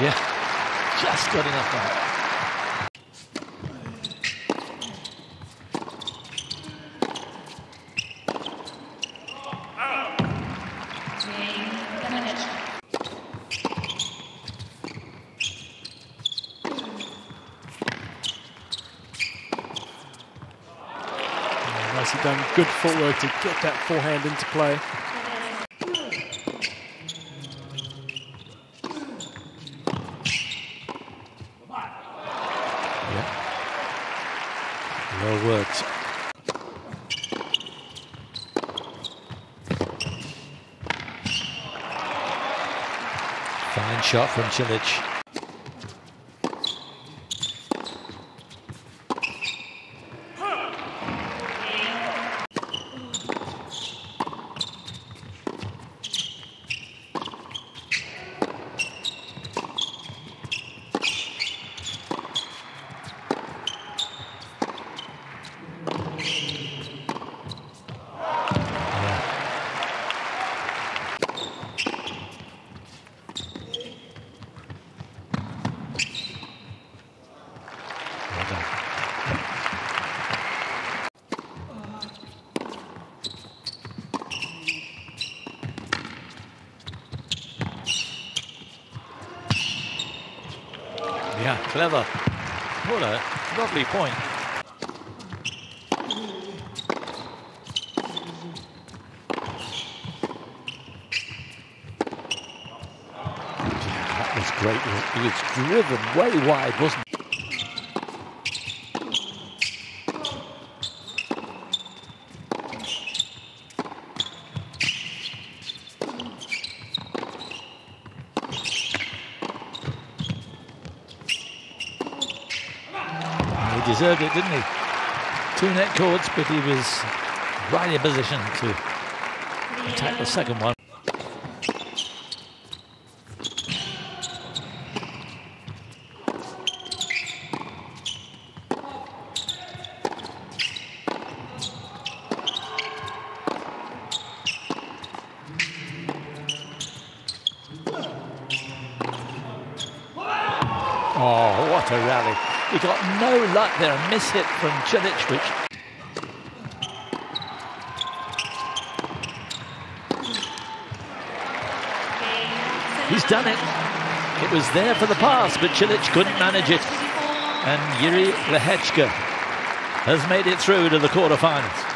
Yeah, just good enough for her. Nicely done. Good footwork to get that forehand into play. Well worked. Fine shot from Cilic. Well done. Yeah, clever. What a lovely point. That was great. He was driven way wide, wasn't he? He deserved it, didn't he? Two net cords, but he was right in position to attack the um, second one. A rally. He got no luck there. A miss hit from Cilic, which He's done it. It was there for the pass, but Cilic couldn't manage it. And Jiri Lehecka has made it through to the quarterfinals.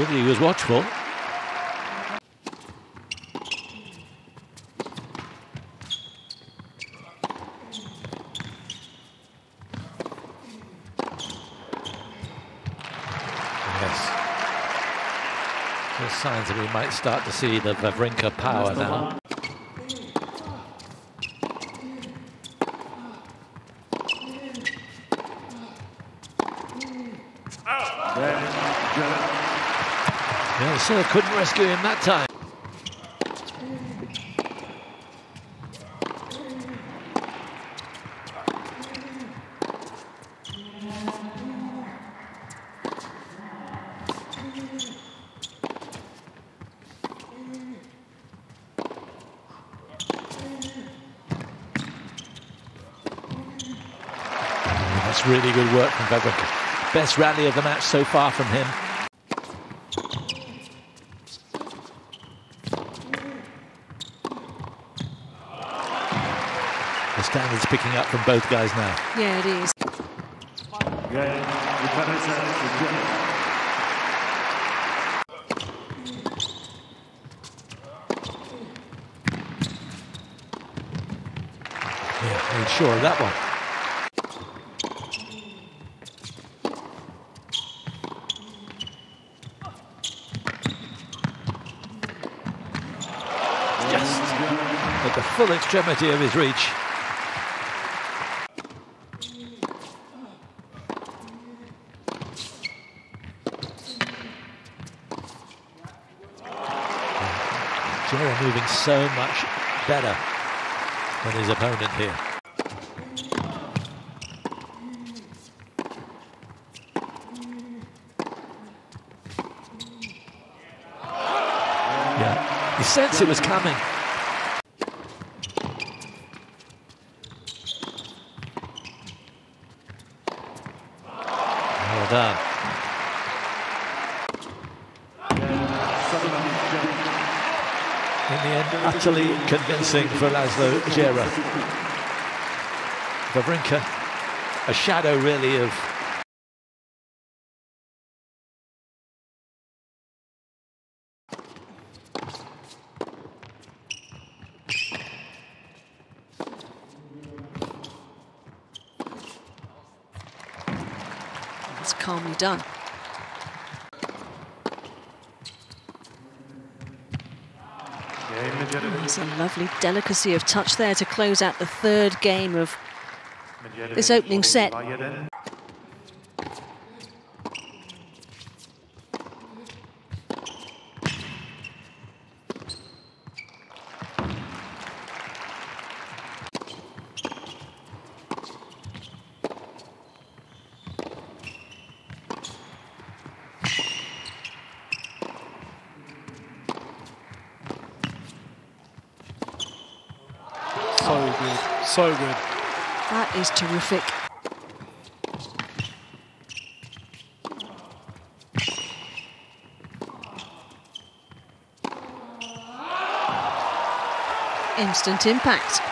Quigley was watchful. Yes. There's signs that we might start to see the Wawrinka power now. Yeah, serve couldn't rescue him that time. That's really good work from Wawrinka. Best rally of the match so far from him. The standard's picking up from both guys now. Yeah, it is. Yeah, made sure of that one. Just at the full extremity of his reach. Moving so much better than his opponent here. Yeah, you sense it was coming. Well done. The end, utterly convincing for Laszlo Djere. Wawrinka, a shadow really of It's calmly done. It's a lovely delicacy of touch there to close out the third game of this opening set. So good. So good. That is terrific. Instant impact.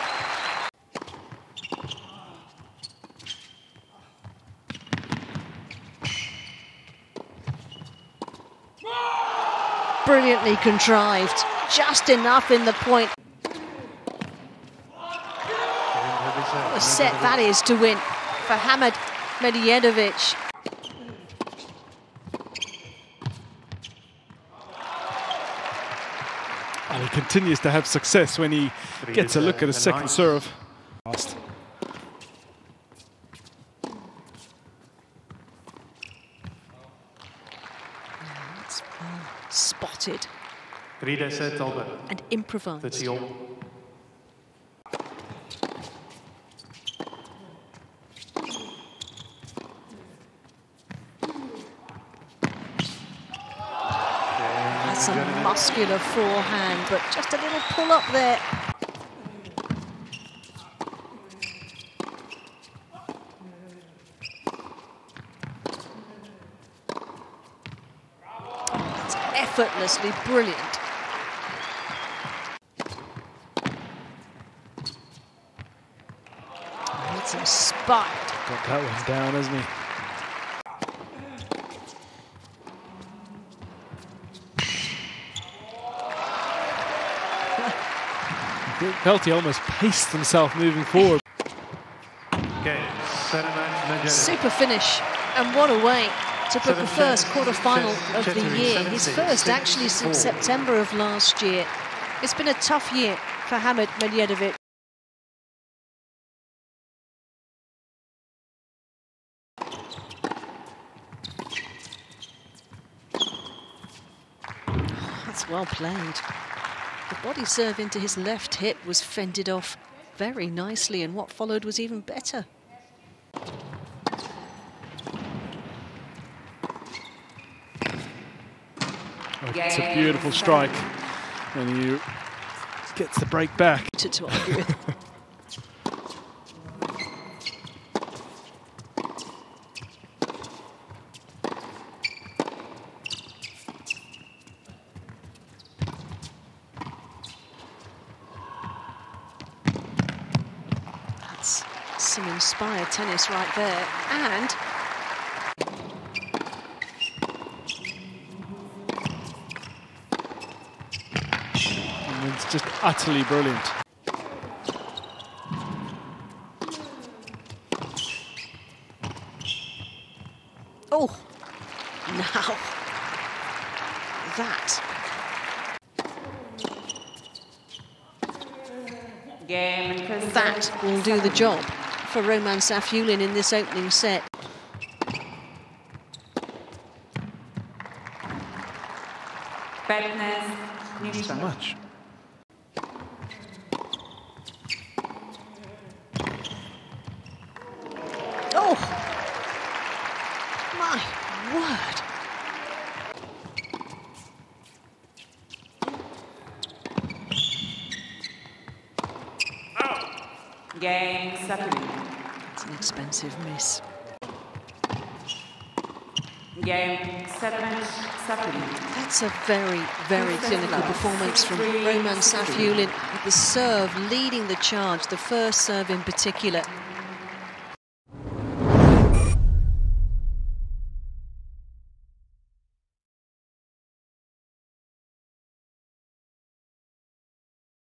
Brilliantly contrived. Just enough in the point. What a set that is to win for Hamad Medjedovic. And he continues to have success when he gets a look at a second serve. Last. Spotted Drie set and improvised. A muscular forehand, but just a little pull up there. It's effortlessly brilliant. It's inspired. Got that one down, hasn't he? Felt he almost paced himself moving forward. Okay, Serena Medjedovic. Super finish, and what a way to put the first quarter-final of the year. His first actually since September of last year. It's been a tough year for Hamad Medjedovic. That's well played. The body serve into his left hip was fended off very nicely, and what followed was even better. Oh, it's a beautiful strike. And he gets the break back. to, to argue with. That's some inspired tennis right there. And And it's just utterly brilliant. oh, now that Game that will do the job for Roman Safiullin in this opening set. Not so much. Oh! My word! Game seven. An expensive miss. Game set match. That's a very, very clinical performance from 63, Roman 60. Safiullin. The serve leading the charge, the first serve in particular.